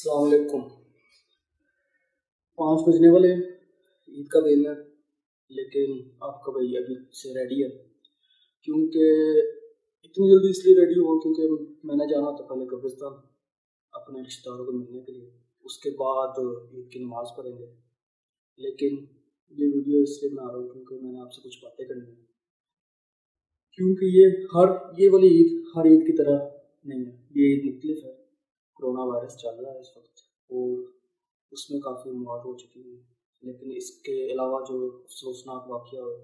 Assalamu alaikum. पाँच बजने वाले हैं। ईद का दिन है, लेकिन आपका भाई अभी से रेडी है। क्योंकि इतनी जल्दी इसलिए रेडी हुआ क्योंकि मैंने जाना था पहले कब्रिस्तान अपने रिश्तेदारों को मिलने के लिए। उसके बाद ईद की नमाज़ पढ़ेंगे। लेकिन ये वीडियो इसलिए बना रहा हूँ क्योंकि मैंने आपसे कुछ बातें करनी है। क्योंकि ये हर, ये वाली ईद हर ईद की तरह नहीं है। ये ईद मुख्तलिफ़ है। कोरोना वायरस चल रहा है इस वक्त और उसमें काफ़ी मौत हो चुकी है। लेकिन इसके अलावा जो अफसोसनाक वाक़ हुआ,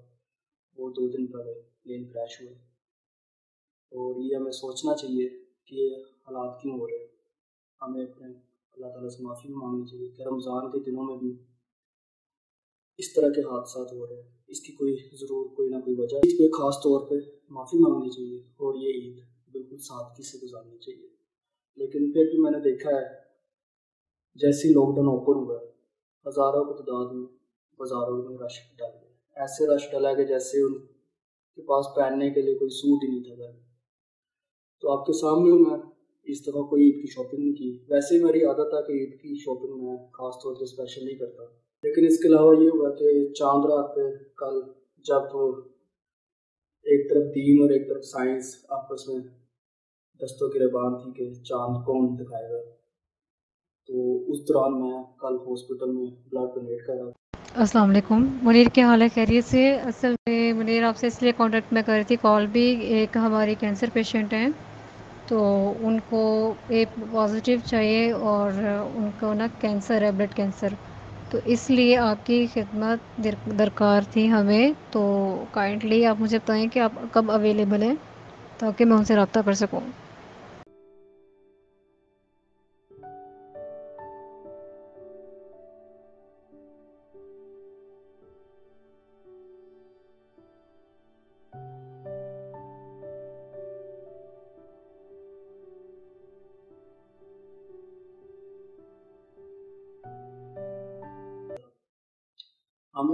वो दो दिन पहले प्लेन क्रैश हुआ। और ये हमें सोचना चाहिए कि ये हालात क्यों हो रहे हैं। हमें अपने अल्लाह ताला से माफ़ी मांगनी चाहिए कि रमज़ान के दिनों में भी इस तरह के हादसा हो रहे हैं। इसकी कोई ज़रूर कोई ना कोई वजह। इस पर ख़ास तौर पर माफ़ी मांगनी चाहिए और ये ईद बिल्कुल सादगी से गुजारनी चाहिए। लेकिन फिर भी मैंने देखा है जैसे लॉकडाउन ओपन हुआ, हज़ारों की तादाद में बाज़ारों में रश डल गया ऐसे रश डाला कि जैसे उनके पास पहनने के लिए कोई सूट ही नहीं था घर तो आपके सामने हूँ मैं इस दफ़ा कोई ईद की शॉपिंग नहीं की। वैसे ही मेरी आदत है कि ईद की शॉपिंग मैं ख़ास तौर पर स्पेशल नहीं करता। लेकिन इसके अलावा ये हुआ कि चाँद रात पे कल जब एक तरफ़ दीन और एक तरफ़ साइंस आपस में दस्तों की रबान थी कि चाँद कौन दिखाएगा। तो उस दौरान मैं कल हॉस्पिटल में ब्लड डोनेट कर रहा अस्सलाम वालेकुम। मुनीर, क्या हाल है? खैरियत से? असल में मुनीर आपसे इसलिए कांटेक्ट में कर रही थी कॉल भी एक हमारी कैंसर पेशेंट हैं तो उनको एक पॉजिटिव चाहिए और उनको ना कैंसर है ब्लड कैंसर तो इसलिए आपकी खिदमत दरकार थी हमें तो काइंडली आप मुझे बताएँ कि आप कब अवेलेबल हैं, ताकि मैं उनसे रब्ता कर सकूँ।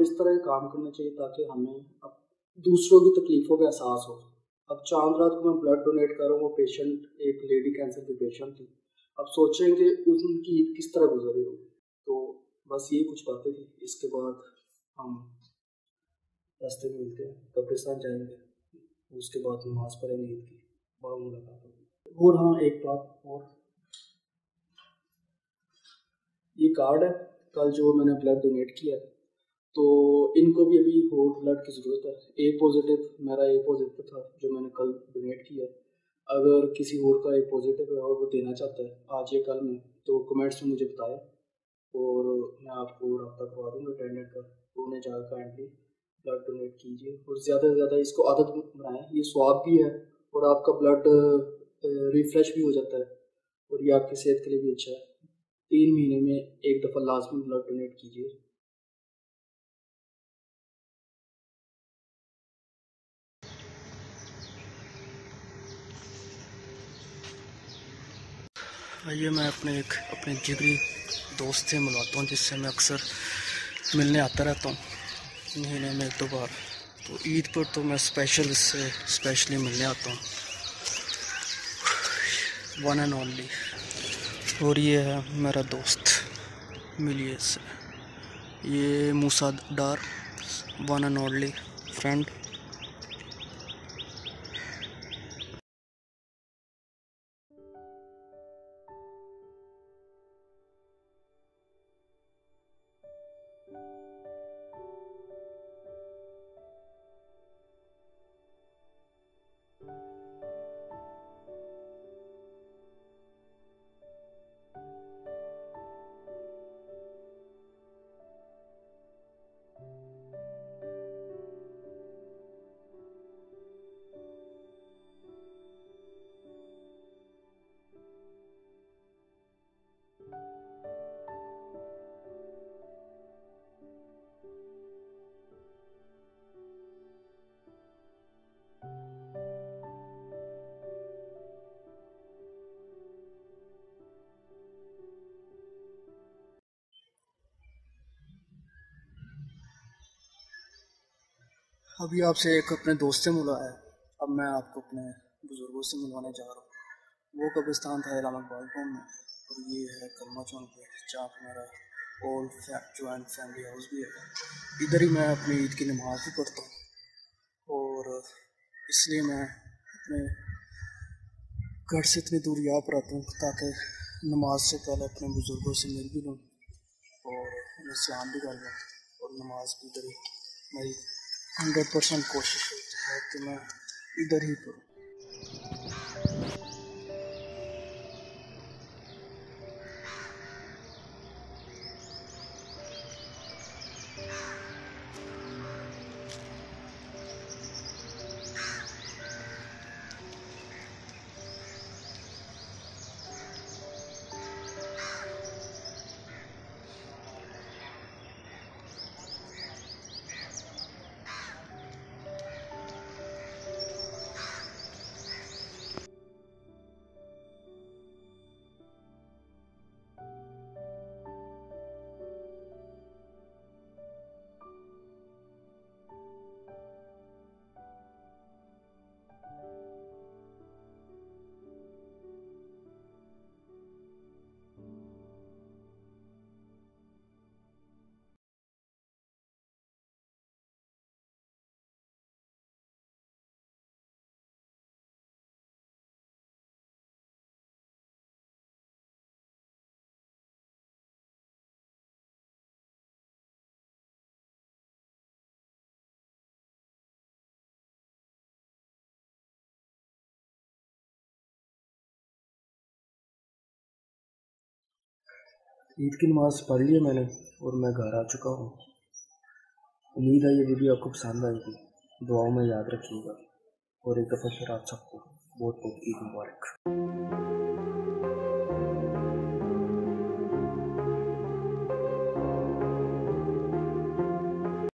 इस तरह काम करना चाहिए ताकि हमें अब दूसरों की तकलीफ़ों का एहसास हो। अब चाँद रात को मैं ब्लड डोनेट कर वो पेशेंट एक लेडी कैंसर की पेशेंट थी। अब सोचेंगे उनकी ईद किस तरह गुजरी होगी। तो बस ये कुछ बातें थी। इसके बाद हम रास्ते में मिलते हैं, कब्रिस्तान जाएँगे। उसके बाद नमाज़ पढ़ेंगे ईद की। बहुत मुलाकात होगी। और हाँ एक बात और। ये कार्ड है। कल जो मैंने ब्लड डोनेट किया है तो इनको भी अभी होल ब्लड की ज़रूरत है। ए पॉजिटिव मेरा ए पॉजिटिव था, जो मैंने कल डोनेट किया अगर किसी और का ए पॉजिटिव है और वो देना चाहता है, आज या कल में तो कमेंट्स में मुझे बताए। और मैं आपको रब्ता करवा दूँगा अटेंडेंट का उन्हें जाकर काइंडली ब्लड डोनेट कीजिए। और ज़्यादा से ज़्यादा इसको आदत बनाएँ। ये स्वाब भी है और आपका ब्लड रिफ्रेश भी हो जाता है। और ये आपकी सेहत के लिए भी अच्छा है। तीन महीने में एक दफ़ा लाजमी ब्लड डोनेट कीजिए। आइए मैं अपने एक, अपने जिगरी दोस्त से मिलवाता हूँ, जिससे मैं अक्सर मिलने आता रहता हूँ। महीने में एक दो बार तो ईद पर तो मैं स्पेशल इससे स्पेशली मिलने आता हूँ। वन एंड ओनली और ये है मेरा दोस्त मिलिए इससे ये Musa Dar one and only friend अभी आपसे एक अपने दोस्त से मिला है। अब मैं आपको अपने बुज़ुर्गों से मिलवाने जा रहा हूँ। वो कब्रिस्तान था इलाहाबाद गाँव में और ये है कलमा चौक पे, जहाँ ओल्ड जॉइंट फैमिली हाउस भी है। इधर ही मैं अपनी ईद की नमाज़ भी पढ़ता हूँ। और इसलिए मैं अपने घर से इतनी दूर यहाँ पर आता हूँ ताकि नमाज़ से पहले अपने बुज़ुर्गों से मिल भी लूँ और उन्हें सलाम भी कर लूँ और नमाज़ भी इधर ही मेरी हंड्रेड परसेंट कोशिश होती है कि मैं इधर ही पढ़ूँ ईद की नमाज़ पढ़ ली है मैंने और मैं घर आ चुका हूँ। उम्मीद है ये वीडियो आपको पसंद आएगी। दुआओं में याद रखिएगा। और एक दफ़ा फिर आप सबको बहुत बहुत ईद मुबारक।